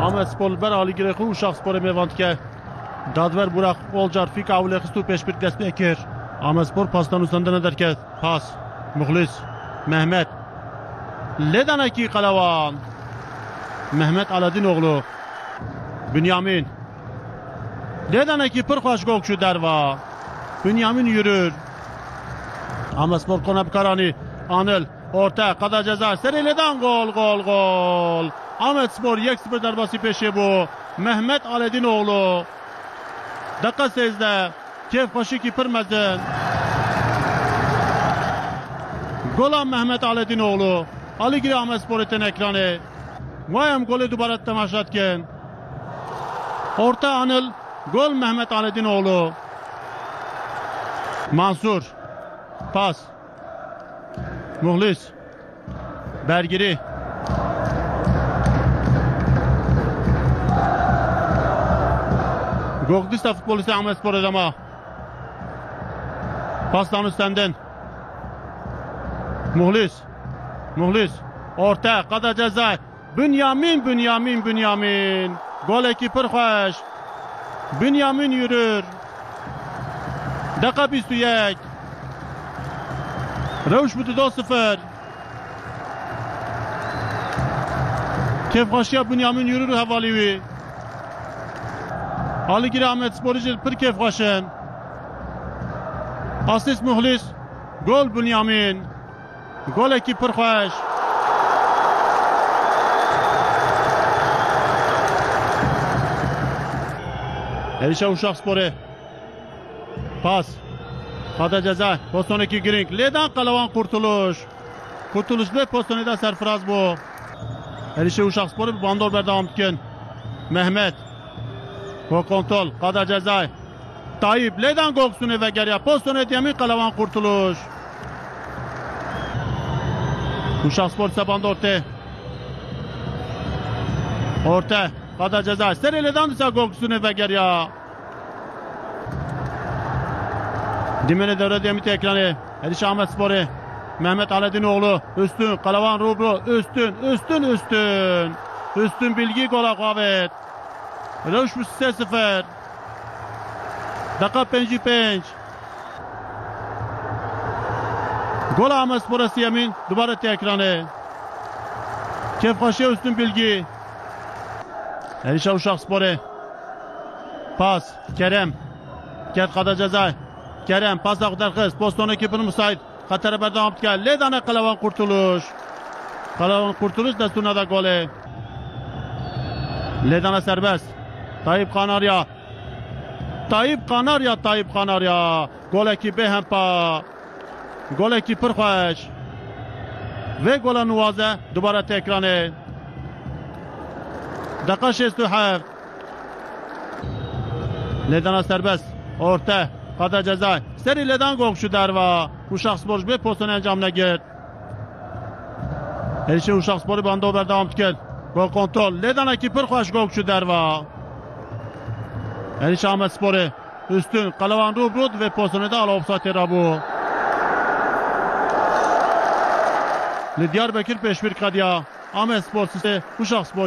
Ahmet Spor ber Ali Girek Uşak Spor'u mevant ke Dadver Burak Olcar Fik Avle Hıstu Peşbir Dest Bekir Ahmet Spor pastan usanda ne derket Pas. Muhlis Mehmet Ledanaki Kalavan Mehmet Aladinoğlu Bünyamin. Ledanaki Pırkhaş Gokşu Derva Bünyamin yürür. Ahmet Spor Konab Karani. Anıl Orta Kada Ceza Serile'den gol gol gol. Ahmet Spor 1-0 darbası peşi bu. Mehmet Aledinoğlu. Dakika 8'de Keyf başı ki Pırmez'in Golan Mehmet Aledinoğlu. Ali Giri Ahmet Spor eten ekranı. Vayam golü dubarat temaşatken Orta Anıl Gol Mehmet Aledinoğlu. Mansur Pas Muhlis. Bergiri. Gokdista futbolisti Ahmet Spor Edema Pastan üstenden Muhlis. Muhlis. Orta Kada Ceza. Bünyamin Bünyamin Bünyamin. Gol ekiper hoş Bünyamin yürür. Dakika 21 Rewş bu 2-0 Kevxaşiya Bünyamin yürür hevalivi Ali Giri Ahmet Sporicil pir kevxaşın Asist Muhlis Gol Bünyamin. Gol eki pir hoş Erişe Uşak Sporu Pas Kada ceza. 2 Grink Ledan Kalavan Kurtuluş. Kurtuluş ve pozisyonu serfraz bu. Erişe Uşak Sporu Bandor ber devam etken Mehmet. Go kontrol. Kada ceza. Tayyip Ledan Goksunu ve geriye. Pozisyon edemi Kalavan Kurtuluş. Uşak Spor ise Bandor te Orta. Kada ceza. Seri Ledan ise Goksunu ve geriye Dimene devre demit ekranı. Eriş Ahmet Spor'u. Mehmet Aledinoğlu. Üstün. Kalavan Rubru. Üstün. Üstün. Üstün. Üstün bilgi gola kuvvet. Rövş 0 Dakika 55. Gol Ahmet Spor'a Siyemin. Dubara ekranı. Kefkaşıya üstün bilgi. Erişa Uşak Spor'u. Pas. Kerem. Ket kada ceza. Kerem pas aktar kız. Boston ekibinin müsait. Katara berdam gel. Ledane Kalavan kurtuluş. Kalavan kurtuluş desturuna da gole. Ledane serbest. Tayyip Kanarya. Tayyip Kanarya, Tayyip Kanarya. Gol ekibi hempa. Gol ekibi pırxaş. Ve gola nuvaze. Dubara tekranı. Dakika 67. Ledane serbest. Orta. Kada ceza. Seri ledan gokşu derva. Uşak Spor bir pozisyon encamına gir. Her şey Uşak Spor'u banda over devam tükel. Gol kontrol. Ledan ekipir hoş gokşu derva. Her şey Ahmet Spor'u. Üstün. Kalavan Rubrud ve pozisyonu da ala offside bu. Li Diyarbakır Peşbir Kadya. Ahmet Spor size Uşak Spor.